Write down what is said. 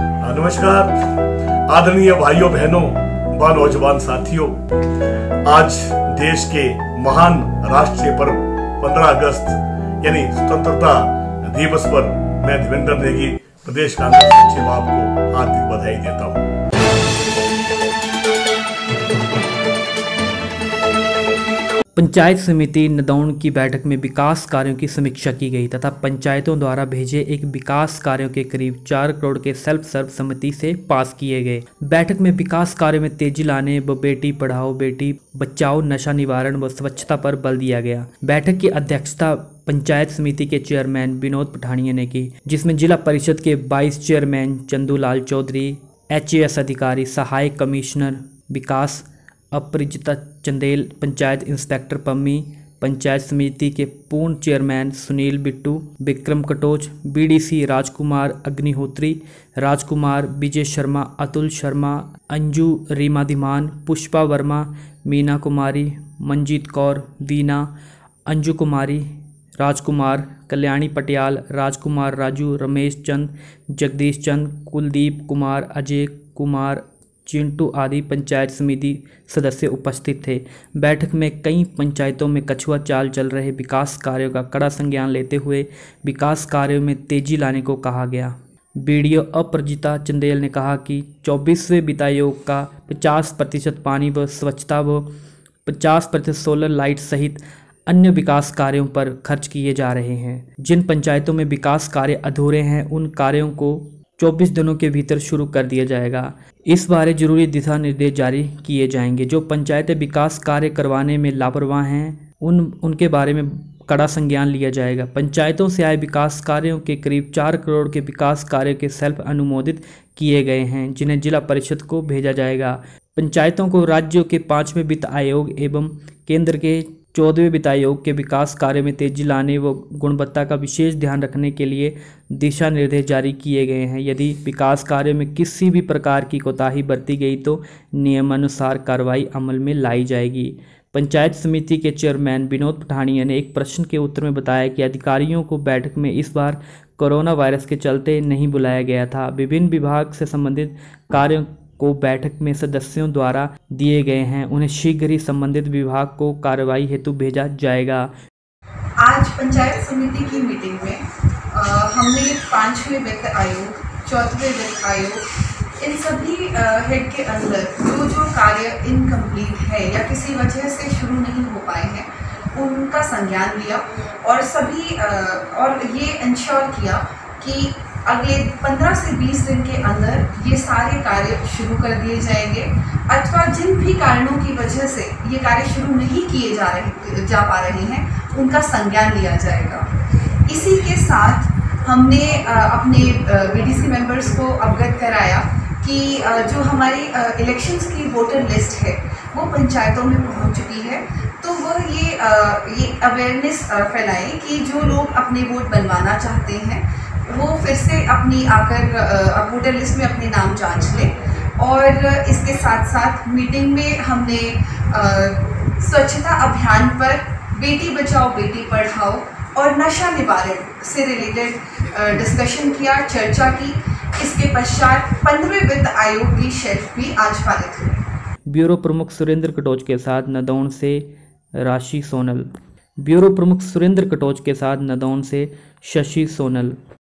नमस्कार। आदरणीय भाइयों, बहनों व नौजवान साथियों, आज देश के महान राष्ट्रीय पर्व 15 अगस्त, यानी स्वतंत्रता दिवस पर मैं देवेंद्र नेगी, प्रदेश कांग्रेस सचिव आपको हार्दिक बधाई देता हूँ। पंचायत समिति नदौन की बैठक में विकास कार्यों की समीक्षा की गई तथा पंचायतों द्वारा भेजे एक विकास कार्यों के करीब चार करोड़ के सेल्फ सर्व समिति से पास किए गए। बैठक में विकास कार्यों में तेज़ी लाने व बेटी पढ़ाओ, बेटी बचाओ, नशा निवारण व स्वच्छता पर बल दिया गया। बैठक की अध्यक्षता पंचायत समिति के चेयरमैन विनोद पठानिया ने की, जिसमें जिला परिषद के vice chairman Chandulal Chaudhary H अधिकारी, सहायक कमिश्नर, विकास अपरिजिता चंदेल, पंचायत इंस्पेक्टर पम्मी, पंचायत समिति के पूर्ण चेयरमैन सुनील बिट्टू, विक्रम कटोच, बीडीसी राजकुमार अग्निहोत्री, राजकुमार विजय शर्मा, अतुल शर्मा, अंजू रीमा धीमान पुष्पा वर्मा, मीना कुमारी, मंजीत कौर वीना अंजू कुमारी, राजकुमार, कल्याणी पटियाल, राजकुमार राजू, रमेश चंद, जगदीश चंद, कुलदीप कुमार, अजय कुमार चिंटू आदि पंचायत समिति सदस्य उपस्थित थे। बैठक में कई पंचायतों में कछुआ चाल चल रहे विकास कार्यों का कड़ा संज्ञान लेते हुए विकास कार्यों में तेज़ी लाने को कहा गया। बीडीओ अपरजिता चंदेल ने कहा कि चौबीसवें वित्त आयोग का 50 प्रतिशत पानी व स्वच्छता व 50 प्रतिशत सोलर लाइट सहित अन्य विकास कार्यों पर खर्च किए जा रहे हैं। जिन पंचायतों में विकास कार्य अधूरे हैं, उन कार्यों को 24 दिनों के भीतर शुरू कर दिया जाएगा। इस बारे ज़रूरी दिशा निर्देश जारी किए जाएँगे। जो पंचायतें विकास कार्य करवाने में लापरवाह हैं, उन, उनके बारे में कड़ा संज्ञान लिया जाएगा। पंचायतों से आए विकास कार्यों के करीब चार करोड़ के विकास कार्य के सेल्फ अनुमोदित किए गए हैं, जिन्हें जिला परिषद को भेजा जाएगा। पंचायतों को राज्यों के पाँचवें वित्त आयोग एवं केंद्र के चौदहवें वित्त आयोग के विकास कार्य में तेज़ी लाने व गुणवत्ता का विशेष ध्यान रखने के लिए दिशा निर्देश जारी किए गए हैं। यदि विकास कार्य में किसी भी प्रकार की कोताही बरती गई तो नियमानुसार कार्रवाई अमल में लाई जाएगी। पंचायत समिति के चेयरमैन विनोद पठानिया ने एक प्रश्न के उत्तर में बताया कि अधिकारियों को बैठक में इस बार कोरोना वायरस के चलते नहीं बुलाया गया था। विभिन्न विभाग से संबंधित कार्यों को बैठक में सदस्यों द्वारा दिए गए हैं। उन्हें शीघ्र ही संबंधित विभाग को कार्रवाई हेतु भेजा जाएगा। आज पंचायत समिति की मीटिंग में हमने पाँचवें वित्त आयोग चौथवें वित्त आयोग, इन सभी हेड के अंदर जो जो कार्य इनकम्प्लीट है या किसी वजह से शुरू नहीं हो पाए हैं, उनका संज्ञान लिया और सभी और ये इंश्योर किया कि अगले 15 से 20 दिन के अंदर ये सारे कार्य शुरू कर दिए जाएँगे। अथवा जिन भी कारणों की वजह से ये कार्य शुरू नहीं किए जा रहे, जा पा रहे हैं, उनका संज्ञान लिया जाएगा। इसी के साथ हमने अपने बीडीसी मेंबर्स को अवगत कराया कि जो हमारी इलेक्शंस की वोटर लिस्ट है, वो पंचायतों में पहुँच चुकी है। तो वह ये ये अवेयरनेस फैलाएँ कि जो लोग अपने वोट बनवाना चाहते हैं वो फिर से अपनी आकर वोटर लिस्ट में अपने नाम जाँच लें और इसके साथ साथ मीटिंग में हमने स्वच्छता अभियान पर बेटी बचाओ, बेटी पढ़ाओ और नशा निवारण से रिलेटेड डिस्कशन किया, चर्चा की। इसके पश्चात पंद्रहवें वित्त आयोग की शेल्फ भी आज पारित हुई। ब्यूरो प्रमुख सुरेंद्र कटोच के साथ नदौन से राशि सोनल। ब्यूरो प्रमुख सुरेंद्र कटोच के साथ नदौन से शशि सोनल।